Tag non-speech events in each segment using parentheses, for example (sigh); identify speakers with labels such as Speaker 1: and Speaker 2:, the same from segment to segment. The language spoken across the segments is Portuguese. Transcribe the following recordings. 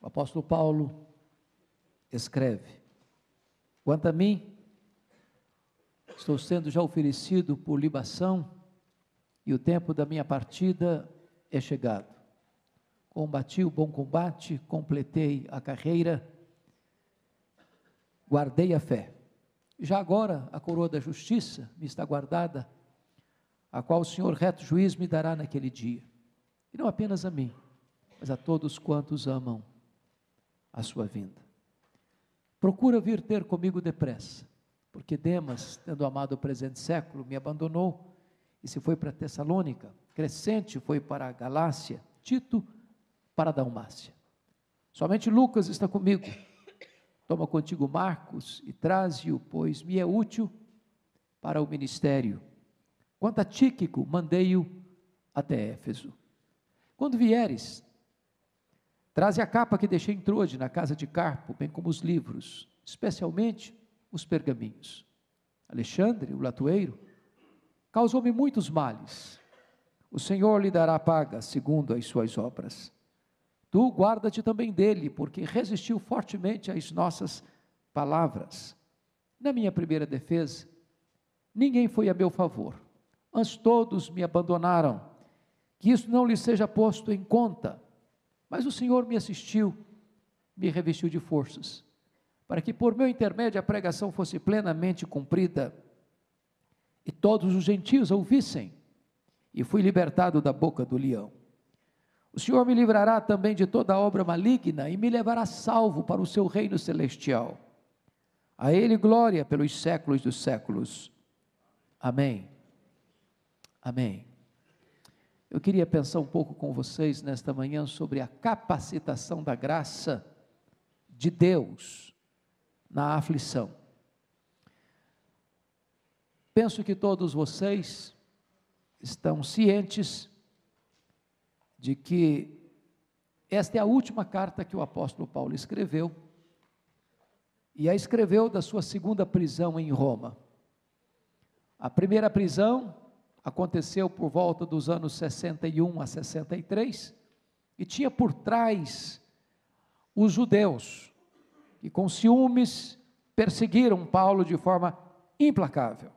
Speaker 1: O apóstolo Paulo escreve: Quanto a mim, estou sendo já oferecido por libação, e o tempo da minha partida é chegado. Combati o bom combate, completei a carreira, guardei a fé. Já agora a coroa da justiça me está guardada, a qual o Senhor reto juiz me dará naquele dia. E não apenas a mim, mas a todos quantos amam a sua vinda. Procura vir ter comigo depressa, porque Demas, tendo amado o presente século, me abandonou e se foi para Tessalônica, Crescente foi para a Galácia, Tito para a Dalmácia. Somente Lucas está comigo. Toma contigo Marcos e traze-o, pois me é útil para o ministério. Quanto a Tíquico, mandei-o até Éfeso. Quando vieres, traze a capa que deixei em Troade, na casa de Carpo, bem como os livros, especialmente os pergaminhos. Alexandre, o latoeiro, causou-me muitos males. O Senhor lhe dará paga segundo as suas obras. Tu guarda-te também dele, porque resistiu fortemente às nossas palavras. Na minha primeira defesa, ninguém foi a meu favor, antes todos me abandonaram que isso não lhe seja posto em conta. Mas o Senhor me assistiu, me revestiu de forças, para que por meu intermédio a pregação fosse plenamente cumprida e todos os gentios ouvissem, e fui libertado da boca do leão. O Senhor me livrará também de toda obra maligna e me levará salvo para o seu reino celestial. A Ele glória pelos séculos dos séculos. Amém. Amém. Eu queria pensar um pouco com vocês nesta manhã sobre a capacitação da graça de Deus na aflição. Penso que todos vocês estão cientes de que esta é a última carta que o apóstolo Paulo escreveu, e a escreveu da sua segunda prisão em Roma. A primeira prisão aconteceu por volta dos anos 61 a 63 e tinha por trás os judeus que com ciúmes perseguiram Paulo de forma implacável.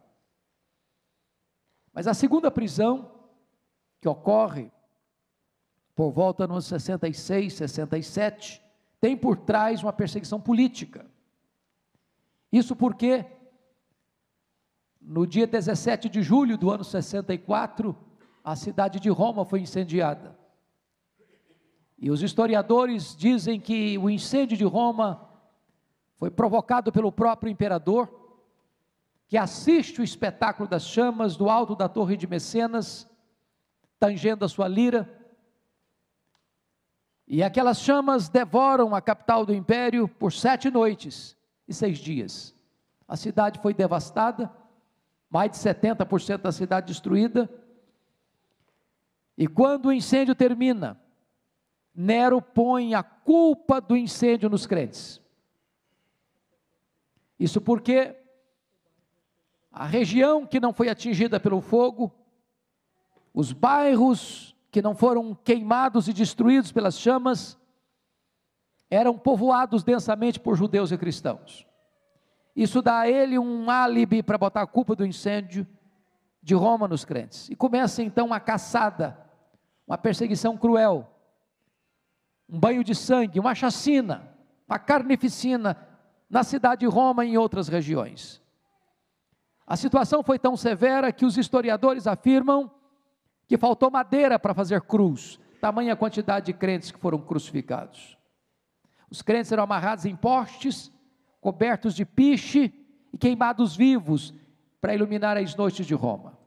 Speaker 1: Mas a segunda prisão que ocorre por volta nos 66, 67, tem por trás uma perseguição política. Isso porque no dia 17 de julho do ano 64, a cidade de Roma foi incendiada. E os historiadores dizem que o incêndio de Roma foi provocado pelo próprio imperador, que assiste o espetáculo das chamas do alto da Torre de Mecenas, tangendo a sua lira. E aquelas chamas devoram a capital do império por sete noites e seis dias. A cidade foi devastada mais de 70% da cidade destruída. E quando o incêndio termina, Nero põe a culpa do incêndio nos crentes. Isso porque a região que não foi atingida pelo fogo, os bairros que não foram queimados e destruídos pelas chamas, eram povoados densamente por judeus e cristãos. Isso dá a ele um álibi para botar a culpa do incêndio de Roma nos crentes. E começa então uma caçada, uma perseguição cruel, um banho de sangue, uma chacina, uma carnificina na cidade de Roma e em outras regiões. A situação foi tão severa que os historiadores afirmam que faltou madeira para fazer cruz, tamanha quantidade de crentes que foram crucificados. Os crentes eram amarrados em postes cobertos de piche e queimados vivos para iluminar as noites de Roma.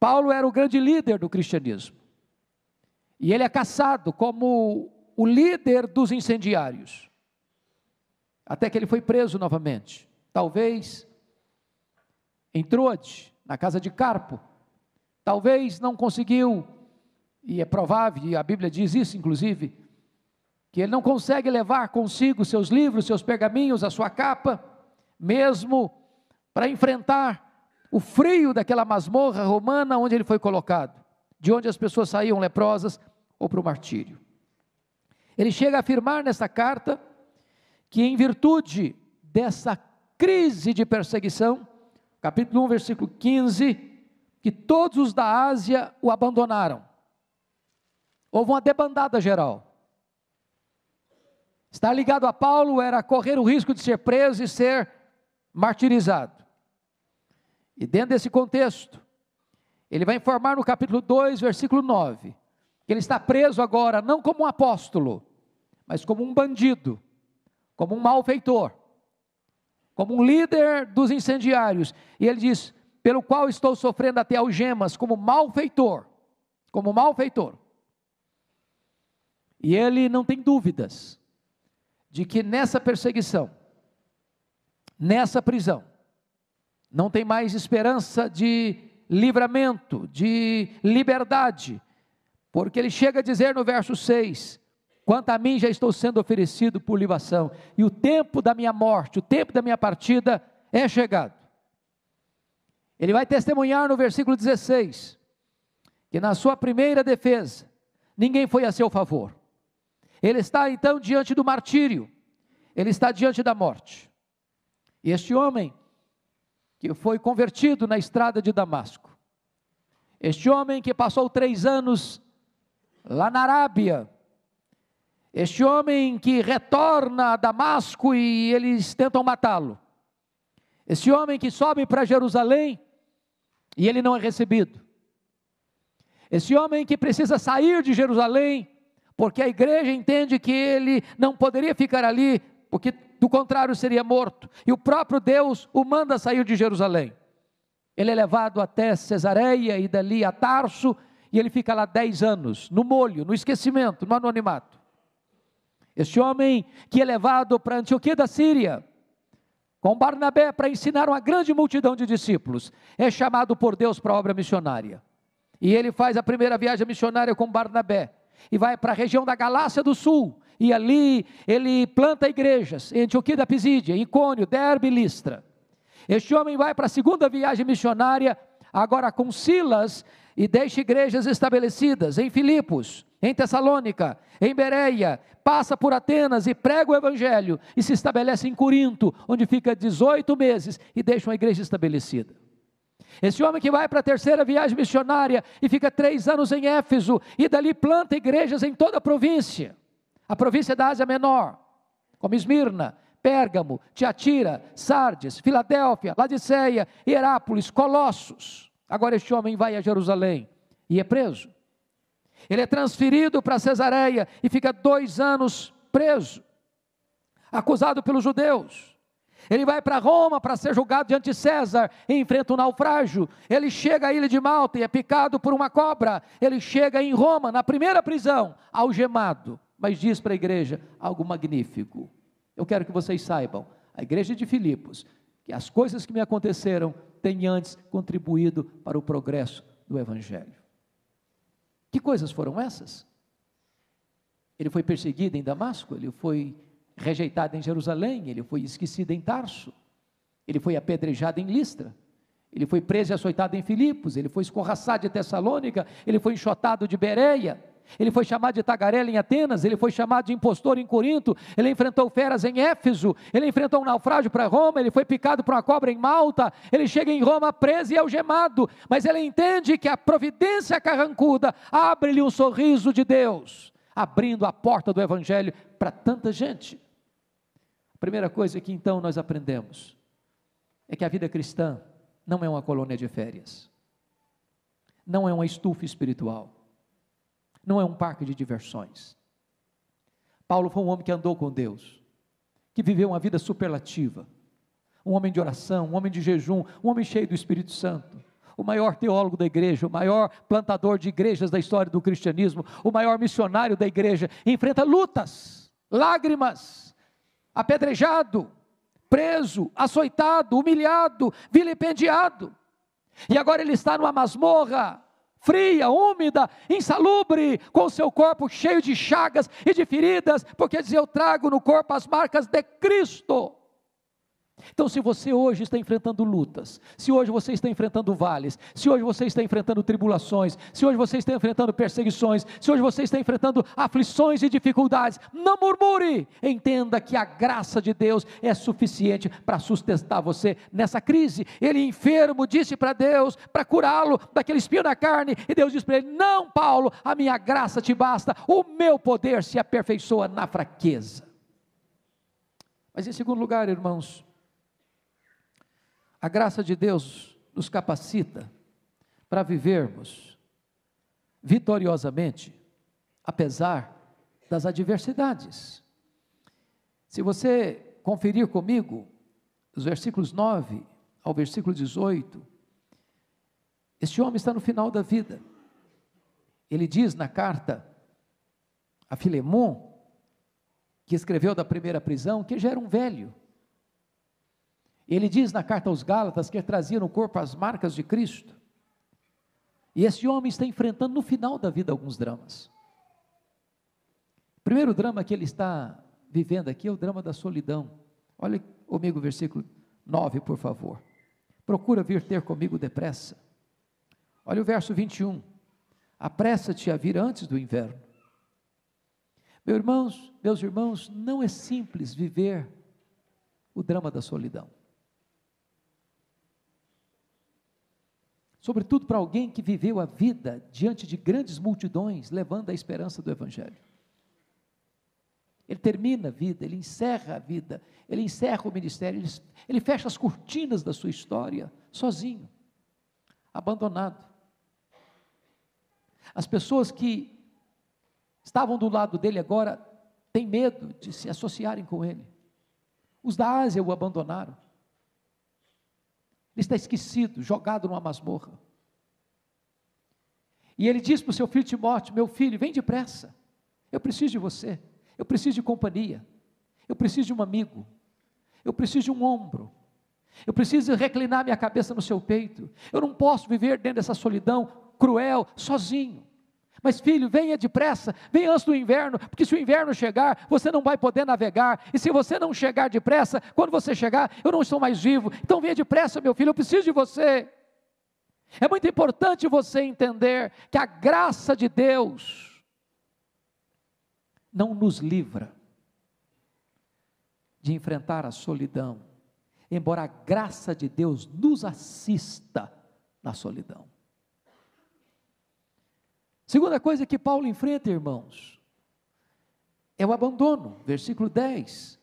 Speaker 1: Paulo era o grande líder do cristianismo. E ele é caçado como o líder dos incendiários. Até que ele foi preso novamente. Talvez em Troade, na casa de Carpo. Talvez não conseguiu, e é provável, e a Bíblia diz isso inclusive, que ele não consegue levar consigo seus livros, seus pergaminhos, a sua capa, mesmo para enfrentar o frio daquela masmorra romana onde ele foi colocado, de onde as pessoas saíam leprosas ou para o martírio. Ele chega a afirmar nessa carta que, em virtude dessa crise de perseguição, capítulo 1, versículo 15, que todos os da Ásia o abandonaram. Houve uma debandada geral. Estar ligado a Paulo era correr o risco de ser preso e ser martirizado. E dentro desse contexto, ele vai informar no capítulo 2, versículo 9, que ele está preso agora não como um apóstolo, mas como um bandido, como um malfeitor como um líder dos incendiários. E ele diz: pelo qual estou sofrendo até algemas, como malfeitor. Como malfeitor. E ele não tem dúvidas de que nessa perseguição, nessa prisão, não tem mais esperança de livramento, de liberdade, porque ele chega a dizer no verso 6: Quanto a mim, já estou sendo oferecido por libação, e o tempo da minha morte, o tempo da minha partida é chegado. Ele vai testemunhar no versículo 16, que na sua primeira defesa, ninguém foi a seu favor. Ele está então diante do martírio, ele está diante da morte. E este homem, que foi convertido na estrada de Damasco, este homem que passou três anos lá na Arábia, este homem que retorna a Damasco e eles tentam matá-lo. Esse homem que sobe para Jerusalém e ele não é recebido. Esse homem que precisa sair de Jerusalém, porque a igreja entende que ele não poderia ficar ali, porque do contrário seria morto. E o próprio Deus o manda sair de Jerusalém. Ele é levado até Cesareia e dali a Tarso, e ele fica lá dez anos, no molho, no esquecimento, no anonimato. Este homem que é levado para Antioquia da Síria, com Barnabé para ensinar uma grande multidão de discípulos, é chamado por Deus para a obra missionária. E ele faz a primeira viagem missionária com Barnabé e vai para a região da Galácia do Sul. E ali ele planta igrejas em Antioquia da Pisídia, Icônio, Derbe e Listra. Este homem vai para a segunda viagem missionária, agora com Silas, e deixa igrejas estabelecidas em Filipos, em Tessalônica, em Bereia, passa por Atenas e prega o evangelho e se estabelece em Corinto, onde fica 18 meses e deixa uma igreja estabelecida. Esse homem que vai para a terceira viagem missionária e fica três anos em Éfeso e dali planta igrejas em toda a província, a província da Ásia Menor, como Esmirna, Pérgamo, Tiatira, Sardes, Filadélfia, Laodiceia, Hierápolis, Colossos. Agora este homem vai a Jerusalém e é preso. Ele é transferido para Cesareia e fica dois anos preso, acusado pelos judeus. Ele vai para Roma para ser julgado diante de César e enfrenta um naufrágio. Ele chega à ilha de Malta e é picado por uma cobra. Ele chega em Roma, na primeira prisão, algemado. Mas diz para a igreja algo magnífico. Eu quero que vocês saibam, a igreja de Filipos, que as coisas que me aconteceram têm antes contribuído para o progresso do Evangelho. Que coisas foram essas? Ele foi perseguido em Damasco, ele foi rejeitado em Jerusalém, ele foi esquecido em Tarso, ele foi apedrejado em Listra, ele foi preso e açoitado em Filipos, ele foi escorraçado de Tessalônica, ele foi enxotado de Bereia, ele foi chamado de tagarela em Atenas, ele foi chamado de impostor em Corinto, ele enfrentou feras em Éfeso, ele enfrentou um naufrágio para Roma, ele foi picado por uma cobra em Malta, ele chega em Roma preso e algemado, mas ele entende que a providência carrancuda abre-lhe um sorriso de Deus, abrindo a porta do Evangelho para tanta gente. A primeira coisa que então nós aprendemos é que a vida cristã não é uma colônia de férias, não é uma estufa espiritual não é um parque de diversões. Paulo foi um homem que andou com Deus, que viveu uma vida superlativa, um homem de oração, um homem de jejum, um homem cheio do Espírito Santo, o maior teólogo da igreja, o maior plantador de igrejas da história do cristianismo, o maior missionário da igreja, enfrenta lutas, lágrimas, apedrejado, preso, açoitado, humilhado, vilipendiado. E agora ele está numa masmorra, fria, úmida, insalubre, com seu corpo cheio de chagas e de feridas, porque diz: Eu trago no corpo as marcas de Cristo. Então, se você hoje está enfrentando lutas, se hoje você está enfrentando vales, se hoje você está enfrentando tribulações, se hoje você está enfrentando perseguições, se hoje você está enfrentando aflições e dificuldades, não murmure, entenda que a graça de Deus é suficiente para sustentar você nessa crise. Ele, enfermo, disse para Deus para curá-lo daquele espinho na carne, e Deus disse para ele: Não, Paulo, a minha graça te basta, o meu poder se aperfeiçoa na fraqueza. Mas em segundo lugar, irmãos, a graça de Deus nos capacita para vivermos vitoriosamente, apesar das adversidades. Se você conferir comigo os versículos 9 ao versículo 18, este homem está no final da vida. Ele diz na carta a Filemon, que escreveu da primeira prisão, que já era um velho. Ele diz na carta aos Gálatas que ele trazia no corpo as marcas de Cristo. E esse homem está enfrentando no final da vida alguns dramas. O primeiro drama que ele está vivendo aqui é o drama da solidão. Olha comigo o versículo 9, por favor. Procura vir ter comigo depressa. Olha o verso 21. Apressa-te a vir antes do inverno. Meus irmãos, meus irmãos, não é simples viver o drama da solidão. Sobretudo para alguém que viveu a vida diante de grandes multidões, levando a esperança do Evangelho. Ele termina a vida, ele encerra a vida, ele encerra o ministério, ele, fecha as cortinas da sua história, sozinho, abandonado. As pessoas que estavam do lado dele agora têm medo de se associarem com ele. Os da Ásia o abandonaram. Ele está esquecido, jogado numa masmorra. E ele diz para o seu filho Timóteo: Meu filho, vem depressa. Eu preciso de você. Eu preciso de companhia. Eu preciso de um amigo. Eu preciso de um ombro. Eu preciso reclinar minha cabeça no seu peito. Eu não posso viver dentro dessa solidão cruel, sozinho. Mas filho, venha depressa, venha antes do inverno, porque se o inverno chegar, você não vai poder navegar. E se você não chegar depressa, quando você chegar, eu não estou mais vivo. Então venha depressa, meu filho, eu preciso de você. É muito importante você entender que a graça de Deus não nos livra de enfrentar a solidão, embora a graça de Deus nos assista na solidão. Segunda coisa que Paulo enfrenta, irmãos, é o abandono. Versículo 10.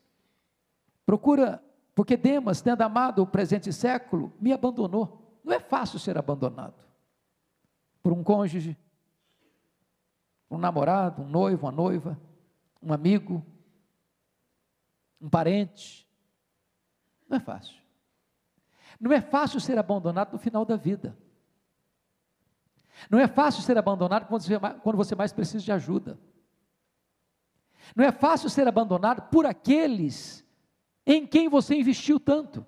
Speaker 1: Procura, porque Demas, tendo amado o presente século, me abandonou. Não é fácil ser abandonado por um cônjuge, um namorado, um noivo, uma noiva, um amigo, um parente. Não é fácil. Não é fácil ser abandonado no final da vida. Não é fácil ser abandonado quando você mais precisa de ajuda. Não é fácil ser abandonado por aqueles em quem você investiu tanto.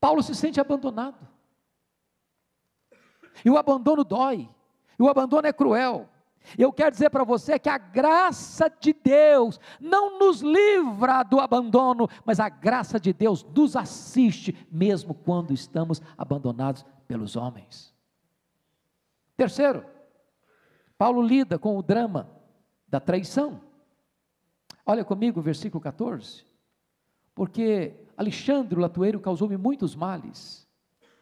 Speaker 1: Paulo se sente abandonado. E o abandono dói. E o abandono é cruel. Eu quero dizer para você que a graça de Deus não nos livra do abandono, mas a graça de Deus nos assiste, mesmo quando estamos abandonados pelos homens. Terceiro, Paulo lida com o drama da traição. Olha comigo o versículo 14. Porque Alexandre o latueiro causou-me muitos males.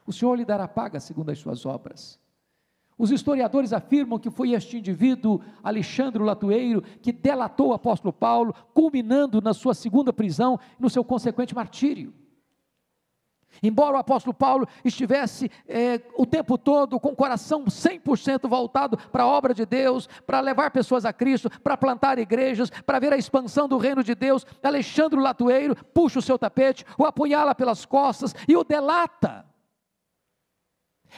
Speaker 1: O Senhor lhe dará paga segundo as suas obras. Os historiadores afirmam que foi este indivíduo, Alexandre o Latueiro, que delatou o apóstolo Paulo, culminando na sua segunda prisão e no seu consequente martírio. Embora o apóstolo Paulo estivesse é, o tempo todo com o coração 100% voltado para a obra de Deus, para levar pessoas a Cristo, para plantar igrejas, para ver a expansão do reino de Deus, Alexandre Latueiro puxa o seu tapete, o apunhala pelas costas e o delata.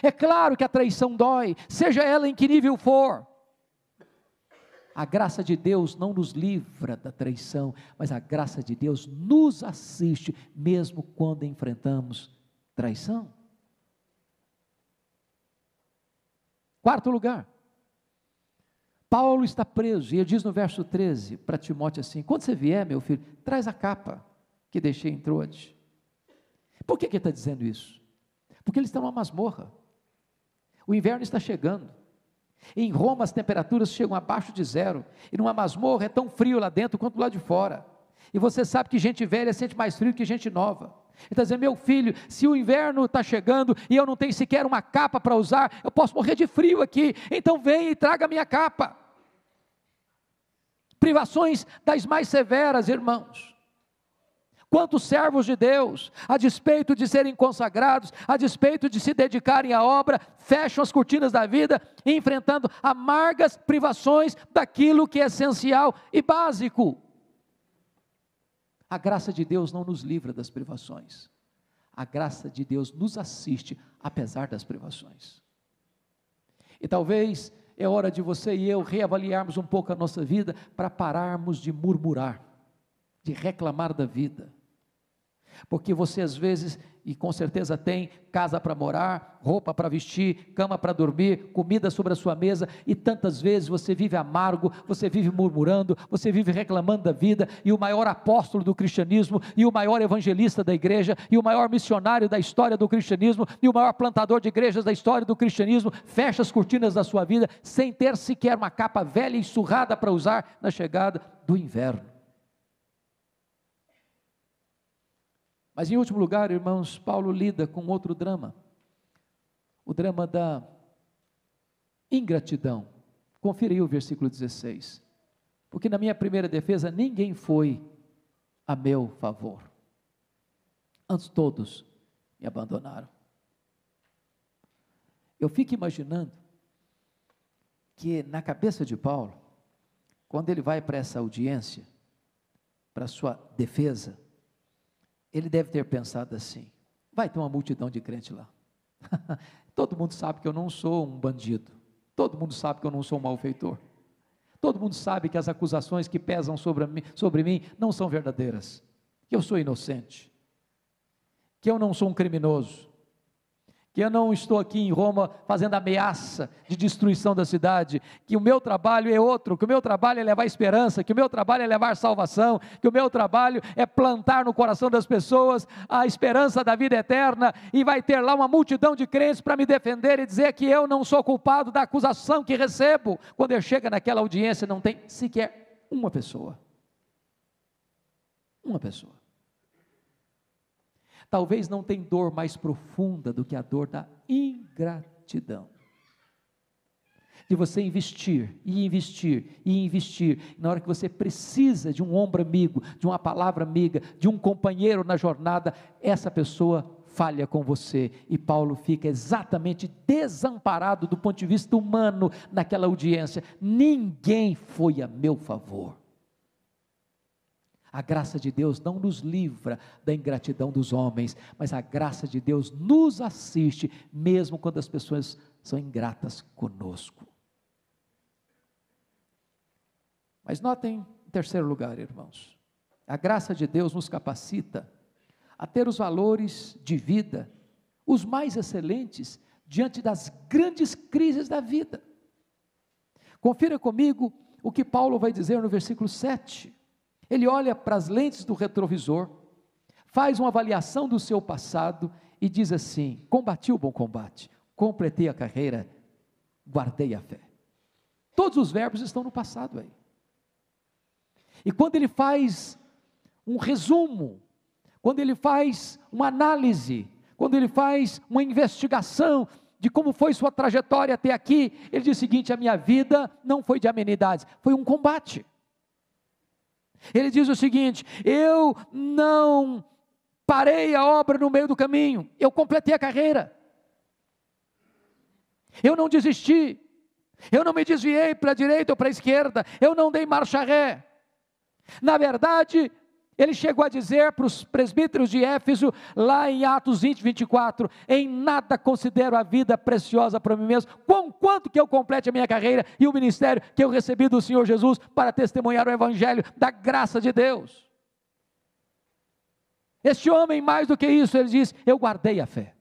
Speaker 1: É claro que a traição dói, seja ela em que nível for. A graça de Deus não nos livra da traição, mas a graça de Deus nos assiste, mesmo quando enfrentamos traição. Quarto lugar, Paulo está preso, e ele diz no verso 13 para Timóteo assim: quando você vier, meu filho, traz a capa que deixei em Troade. Por que, que ele está dizendo isso? Porque eles estão numa masmorra. O inverno está chegando. Em Roma as temperaturas chegam abaixo de zero. E numa masmorra é tão frio lá dentro quanto lá de fora. E você sabe que gente velha sente mais frio que gente nova. Ele está dizendo, meu filho, se o inverno está chegando e eu não tenho sequer uma capa para usar, eu posso morrer de frio aqui. Então vem e traga a minha capa. Privações das mais severas, irmãos. Quantos servos de Deus, a despeito de serem consagrados, a despeito de se dedicarem à obra, fecham as cortinas da vida, enfrentando amargas privações daquilo que é essencial e básico. A graça de Deus não nos livra das privações. A graça de Deus nos assiste apesar das privações. E talvez é hora de você e eu reavaliarmos um pouco a nossa vida para pararmos de murmurar, de reclamar da vida. Porque você às vezes, e com certeza tem, casa para morar, roupa para vestir, cama para dormir, comida sobre a sua mesa, e tantas vezes você vive amargo, você vive murmurando, você vive reclamando da vida, e o maior apóstolo do cristianismo, e o maior evangelista da igreja, e o maior missionário da história do cristianismo, e o maior plantador de igrejas da história do cristianismo, fecha as cortinas da sua vida sem ter sequer uma capa velha e surrada para usar na chegada do inverno. Mas em último lugar, irmãos, Paulo lida com outro drama, o drama da ingratidão. Confira aí o versículo 16. Porque na minha primeira defesa ninguém foi a meu favor. Antes todos me abandonaram. Eu fico imaginando que na cabeça de Paulo, quando ele vai para essa audiência, para sua defesa, ele deve ter pensado assim: vai ter uma multidão de crente lá. (laughs) Todo mundo sabe que eu não sou um bandido. Todo mundo sabe que eu não sou um malfeitor. Todo mundo sabe que as acusações que pesam sobre mim, sobre mim não são verdadeiras. Que eu sou inocente. Que eu não sou um criminoso que eu não estou aqui em Roma fazendo ameaça de destruição da cidade, que o meu trabalho é outro, que o meu trabalho é levar esperança, que o meu trabalho é levar salvação, que o meu trabalho é plantar no coração das pessoas a esperança da vida eterna, e vai ter lá uma multidão de crentes para me defender e dizer que eu não sou culpado da acusação que recebo. Quando eu chego naquela audiência, não tem sequer uma pessoa. Uma pessoa. Talvez não tem dor mais profunda do que a dor da ingratidão. De você investir e investir e investir, na hora que você precisa de um ombro amigo, de uma palavra amiga, de um companheiro na jornada, essa pessoa falha com você. E Paulo fica exatamente desamparado do ponto de vista humano naquela audiência. Ninguém foi a meu favor. A graça de Deus não nos livra da ingratidão dos homens, mas a graça de Deus nos assiste, mesmo quando as pessoas são ingratas conosco. Mas notem, em terceiro lugar, irmãos, a graça de Deus nos capacita a ter os valores de vida, os mais excelentes, diante das grandes crises da vida. Confira comigo o que Paulo vai dizer no versículo 7. Ele olha para as lentes do retrovisor, faz uma avaliação do seu passado e diz assim: combati o bom combate, completei a carreira, guardei a fé. Todos os verbos estão no passado aí. E quando ele faz um resumo, quando ele faz uma análise, quando ele faz uma investigação de como foi sua trajetória até aqui, ele diz o seguinte: a minha vida não foi de amenidades, foi um combate. Ele diz o seguinte: eu não parei a obra no meio do caminho, eu completei a carreira. Eu não desisti, eu não me desviei para a direita ou para a esquerda, eu não dei marcha ré. Na verdade, ele chegou a dizer para os presbíteros de Éfeso, lá em Atos 20, 24: Em nada considero a vida preciosa para mim mesmo, com quanto que eu complete a minha carreira e o ministério que eu recebi do Senhor Jesus para testemunhar o Evangelho da graça de Deus. Este homem, mais do que isso, ele diz: Eu guardei a fé.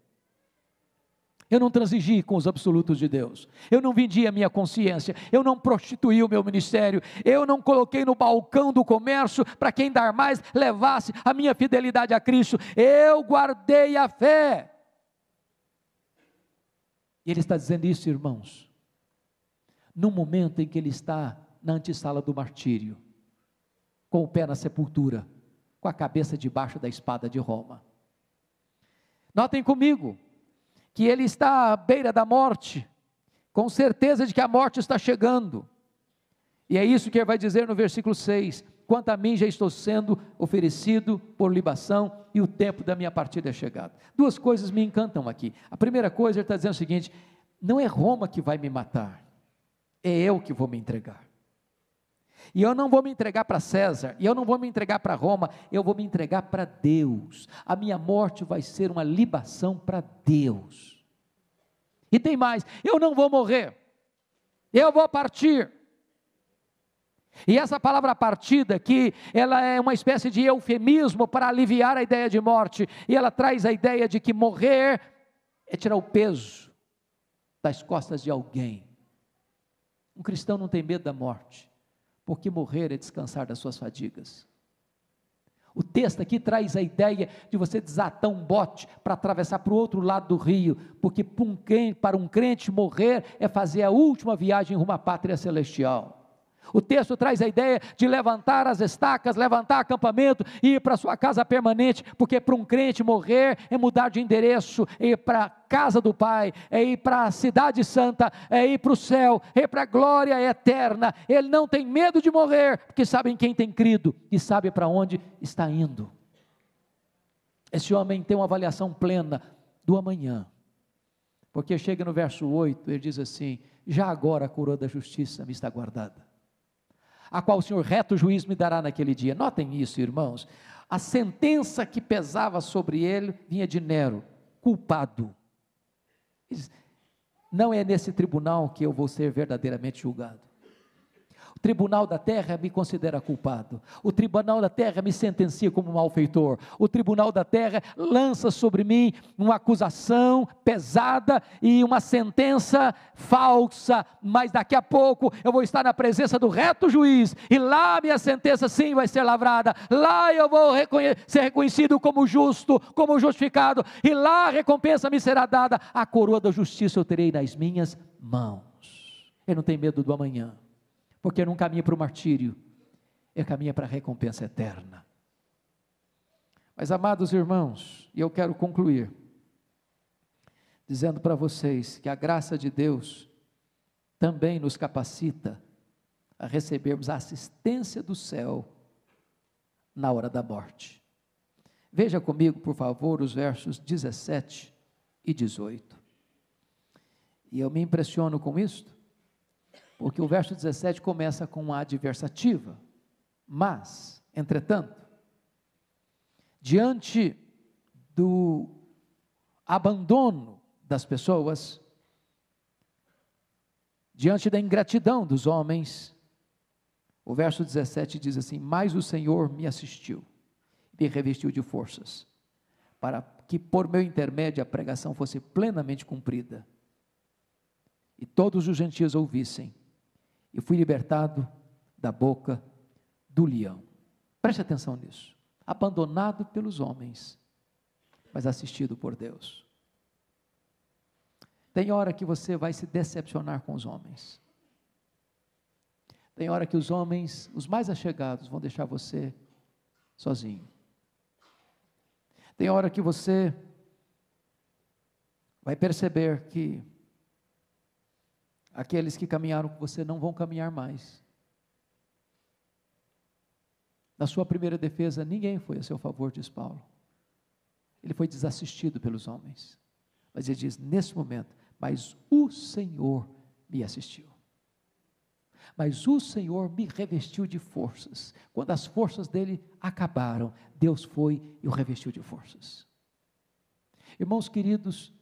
Speaker 1: Eu não transigi com os absolutos de Deus. Eu não vendi a minha consciência. Eu não prostituí o meu ministério. Eu não coloquei no balcão do comércio para quem dar mais levasse a minha fidelidade a Cristo. Eu guardei a fé. E ele está dizendo isso, irmãos, no momento em que ele está na antessala do martírio, com o pé na sepultura, com a cabeça debaixo da espada de Roma. Notem comigo, que ele está à beira da morte, com certeza de que a morte está chegando. E é isso que ele vai dizer no versículo 6: Quanto a mim já estou sendo oferecido por libação e o tempo da minha partida é chegado. Duas coisas me encantam aqui. A primeira coisa, ele está dizendo o seguinte: não é Roma que vai me matar, é eu que vou me entregar. E eu não vou me entregar para César, e eu não vou me entregar para Roma, eu vou me entregar para Deus. A minha morte vai ser uma libação para Deus. E tem mais, eu não vou morrer, eu vou partir. E essa palavra partida aqui, ela é uma espécie de eufemismo para aliviar a ideia de morte, e ela traz a ideia de que morrer é tirar o peso das costas de alguém. Um cristão não tem medo da morte porque morrer é descansar das suas fadigas. O texto aqui traz a ideia de você desatar um bote para atravessar para o outro lado do rio, porque para um crente morrer é fazer a última viagem rumo à pátria celestial. O texto traz a ideia de levantar as estacas, levantar acampamento e ir para sua casa permanente, porque para um crente morrer é mudar de endereço, é ir para a casa do Pai, é ir para a cidade santa, é ir para o céu, é ir para a glória eterna. Ele não tem medo de morrer, porque sabe em quem tem crido e sabe para onde está indo. Esse homem tem uma avaliação plena do amanhã, porque chega no verso 8, ele diz assim: Já agora a coroa da justiça me está guardada a qual o Senhor reto juiz me dará naquele dia. Notem isso, irmãos. A sentença que pesava sobre ele vinha de Nero, culpado. Não é nesse tribunal que eu vou ser verdadeiramente julgado. Tribunal da terra me considera culpado. O tribunal da terra me sentencia como malfeitor. O tribunal da terra lança sobre mim uma acusação pesada e uma sentença falsa. Mas daqui a pouco eu vou estar na presença do reto juiz e lá minha sentença sim vai ser lavrada. Lá eu vou ser reconhecido como justo, como justificado. E lá a recompensa me será dada. A coroa da justiça eu terei nas minhas mãos. Ele não tem medo do amanhã porque não caminha para o martírio, ele caminha para a recompensa eterna. Mas, amados irmãos, e eu quero concluir, dizendo para vocês que a graça de Deus também nos capacita a recebermos a assistência do céu na hora da morte. Veja comigo, por favor, os versos 17 e 18. E eu me impressiono com isto, porque o verso 17 começa com uma adversativa. Mas, entretanto, diante do abandono das pessoas, diante da ingratidão dos homens, o verso 17 diz assim: Mas o Senhor me assistiu, me revestiu de forças, para que por meu intermédio a pregação fosse plenamente cumprida, e todos os gentios ouvissem e fui libertado da boca do leão. Preste atenção nisso. Abandonado pelos homens, mas assistido por Deus. Tem hora que você vai se decepcionar com os homens. Tem hora que os homens, os mais achegados, vão deixar você sozinho. Tem hora que você vai perceber que aqueles que caminharam com você não vão caminhar mais. Na sua primeira defesa, ninguém foi a seu favor, diz Paulo. Ele foi desassistido pelos homens. Mas ele diz: nesse momento, mas o Senhor me assistiu. Mas o Senhor me revestiu de forças. Quando as forças dele acabaram, Deus foi e o revestiu de forças. Irmãos queridos,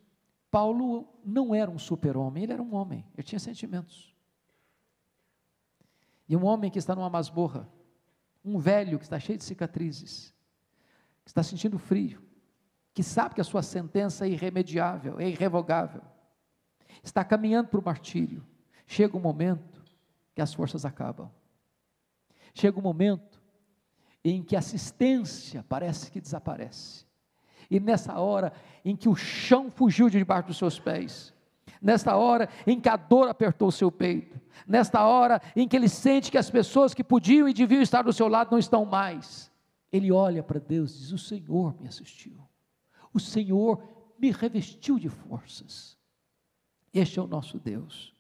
Speaker 1: Paulo não era um super-homem, ele era um homem, ele tinha sentimentos. E um homem que está numa masmorra, um velho que está cheio de cicatrizes, que está sentindo frio, que sabe que a sua sentença é irremediável, é irrevogável, está caminhando para o martírio. Chega um momento que as forças acabam. Chega um momento em que a assistência parece que desaparece. E nessa hora em que o chão fugiu de debaixo dos seus pés, nesta hora em que a dor apertou o seu peito, nesta hora em que ele sente que as pessoas que podiam e deviam estar do seu lado não estão mais, ele olha para Deus e diz: O Senhor me assistiu, o Senhor me revestiu de forças. Este é o nosso Deus,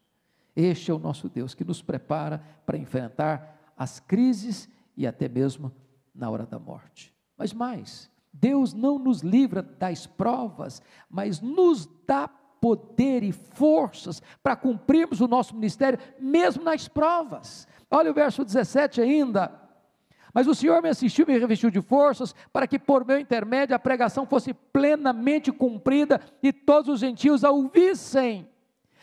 Speaker 1: este é o nosso Deus que nos prepara para enfrentar as crises e até mesmo na hora da morte. Mas mais, Deus não nos livra das provas, mas nos dá poder e forças para cumprirmos o nosso ministério, mesmo nas provas. Olha o verso 17 ainda. Mas o Senhor me assistiu me revestiu de forças, para que por meu intermédio a pregação fosse plenamente cumprida e todos os gentios a ouvissem.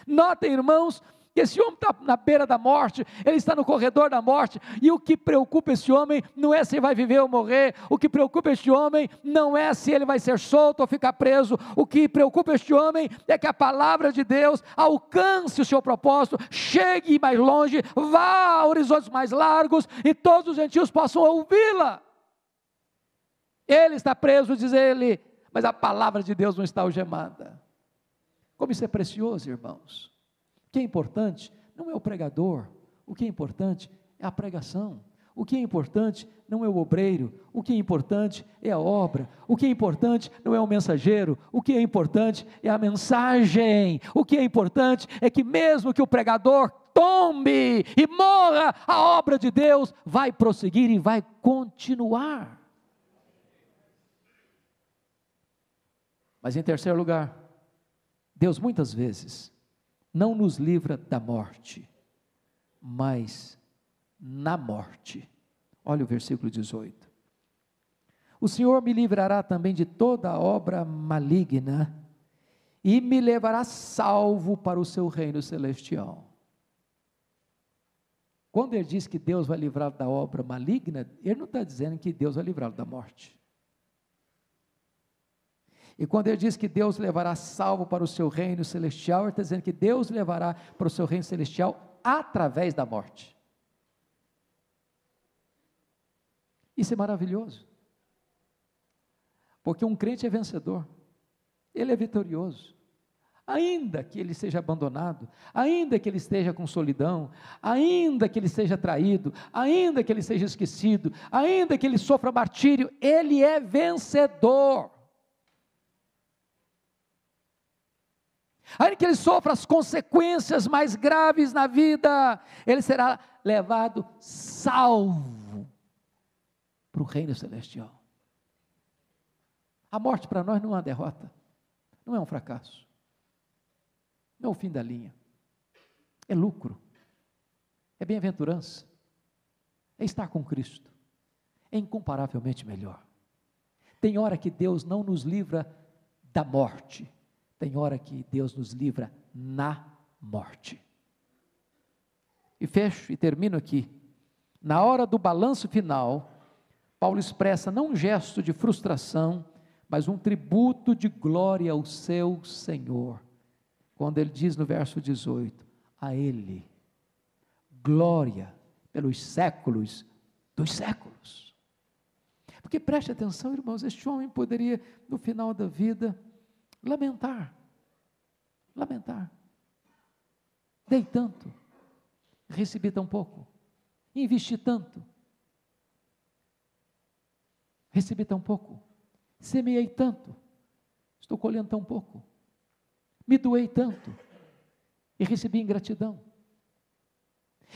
Speaker 1: Notem, irmãos, que esse homem está na beira da morte, ele está no corredor da morte, e o que preocupa esse homem não é se vai viver ou morrer, o que preocupa este homem não é se ele vai ser solto ou ficar preso, o que preocupa este homem é que a palavra de Deus alcance o seu propósito, chegue mais longe, vá a horizontes mais largos e todos os gentios possam ouvi-la. Ele está preso, diz ele, mas a palavra de Deus não está algemada. Como isso é precioso, irmãos. O que é importante não é o pregador, o que é importante é a pregação. O que é importante não é o obreiro, o que é importante é a obra, o que é importante não é o mensageiro, o que é importante é a mensagem, o que é importante é que, mesmo que o pregador tombe e morra, a obra de Deus vai prosseguir e vai continuar. Mas em terceiro lugar, Deus muitas vezes não nos livra da morte, mas na morte. Olha o versículo 18. O Senhor me livrará também de toda obra maligna e me levará salvo para o seu reino celestial. Quando ele diz que Deus vai livrá-lo da obra maligna, ele não está dizendo que Deus vai livrá-lo da morte. E quando ele diz que Deus levará salvo para o seu reino celestial, ele está dizendo que Deus levará para o seu reino celestial através da morte. Isso é maravilhoso. Porque um crente é vencedor, ele é vitorioso. Ainda que ele seja abandonado, ainda que ele esteja com solidão, ainda que ele seja traído, ainda que ele seja esquecido, ainda que ele sofra martírio, ele é vencedor. Ainda que ele sofra as consequências mais graves na vida, ele será levado salvo para o reino celestial. A morte para nós não é uma derrota, não é um fracasso, não é o fim da linha, é lucro, é bem-aventurança, é estar com Cristo, é incomparavelmente melhor. Tem hora que Deus não nos livra da morte, tem hora que Deus nos livra na morte. E fecho e termino aqui. Na hora do balanço final, Paulo expressa não um gesto de frustração, mas um tributo de glória ao seu Senhor. Quando ele diz no verso 18: A Ele, glória pelos séculos dos séculos. Porque preste atenção, irmãos, este homem poderia, no final da vida, lamentar. Lamentar. Dei tanto, recebi tão pouco, investi tanto, recebi tão pouco, semeei tanto, estou colhendo tão pouco, me doei tanto e recebi ingratidão.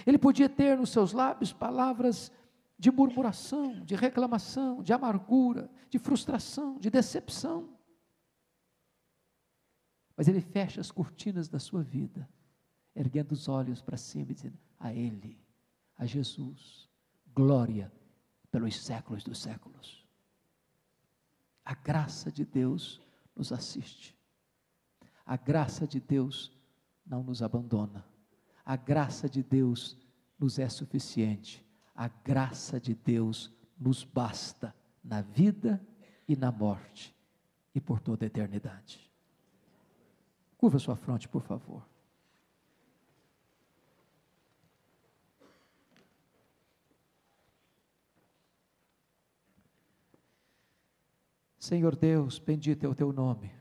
Speaker 1: Ele podia ter nos seus lábios palavras de murmuração, de reclamação, de amargura, de frustração, de decepção. Mas ele fecha as cortinas da sua vida, erguendo os olhos para cima e dizendo: A Ele, a Jesus, glória pelos séculos dos séculos. A graça de Deus nos assiste. A graça de Deus não nos abandona. A graça de Deus nos é suficiente. A graça de Deus nos basta na vida e na morte e por toda a eternidade. Curva sua fronte, por favor. Senhor Deus, bendito é o teu nome,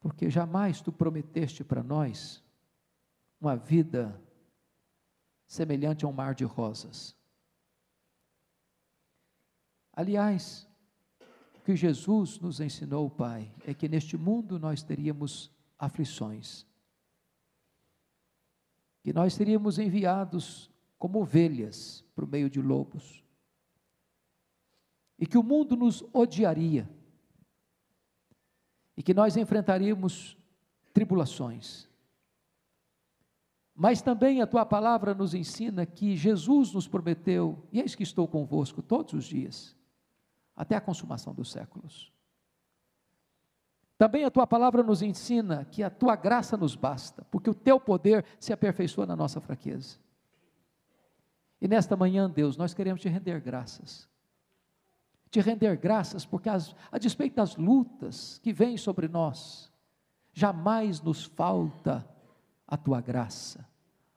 Speaker 1: porque jamais tu prometeste para nós uma vida semelhante a um mar de rosas. Aliás, que Jesus nos ensinou, Pai, é que neste mundo nós teríamos aflições, que nós seríamos enviados como ovelhas para o meio de lobos. E que o mundo nos odiaria, e que nós enfrentaríamos tribulações. Mas também a tua palavra nos ensina que Jesus nos prometeu, e eis que estou convosco todos os dias, até a consumação dos séculos. Também a tua palavra nos ensina que a tua graça nos basta, porque o teu poder se aperfeiçoa na nossa fraqueza. E nesta manhã, Deus, nós queremos te render graças te render graças, porque as, a despeito das lutas que vêm sobre nós, jamais nos falta a tua graça,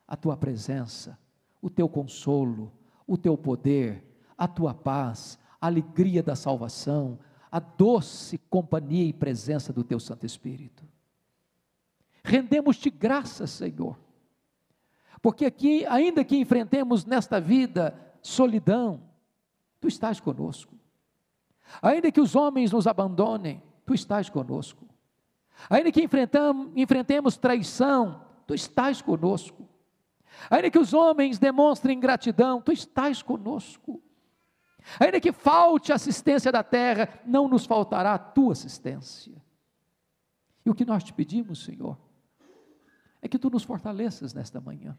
Speaker 1: a tua presença, o teu consolo, o teu poder, a tua paz, a alegria da salvação, a doce companhia e presença do teu Santo Espírito. Rendemos-te graças, Senhor, porque aqui, ainda que enfrentemos nesta vida solidão, tu estás conosco. Ainda que os homens nos abandonem, tu estás conosco. Ainda que enfrentemos traição, tu estás conosco. Ainda que os homens demonstrem gratidão, tu estás conosco. Ainda que falte assistência da terra, não nos faltará a tua assistência. E o que nós te pedimos, Senhor, é que tu nos fortaleças nesta manhã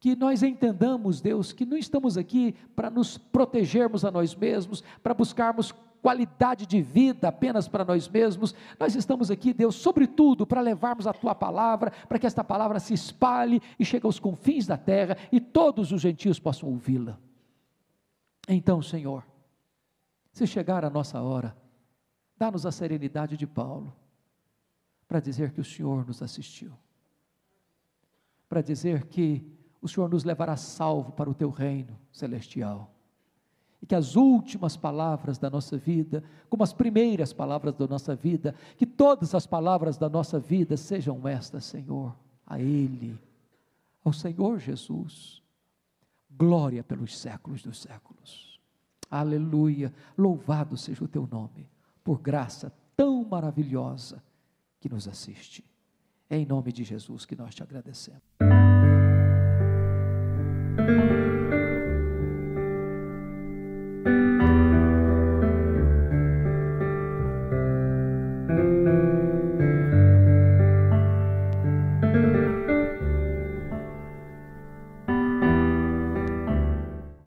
Speaker 1: que nós entendamos, Deus, que não estamos aqui para nos protegermos a nós mesmos, para buscarmos qualidade de vida apenas para nós mesmos, nós estamos aqui, Deus, sobretudo para levarmos a tua palavra, para que esta palavra se espalhe e chegue aos confins da terra e todos os gentios possam ouvi-la. Então, Senhor, se chegar a nossa hora, dá-nos a serenidade de Paulo, para dizer que o Senhor nos assistiu, para dizer que o Senhor nos levará salvo para o teu reino celestial. E que as últimas palavras da nossa vida, como as primeiras palavras da nossa vida, que todas as palavras da nossa vida sejam estas, Senhor, a Ele, ao Senhor Jesus glória pelos séculos dos séculos. Aleluia, louvado seja o teu nome, por graça tão maravilhosa que nos assiste. É em nome de Jesus que nós te agradecemos.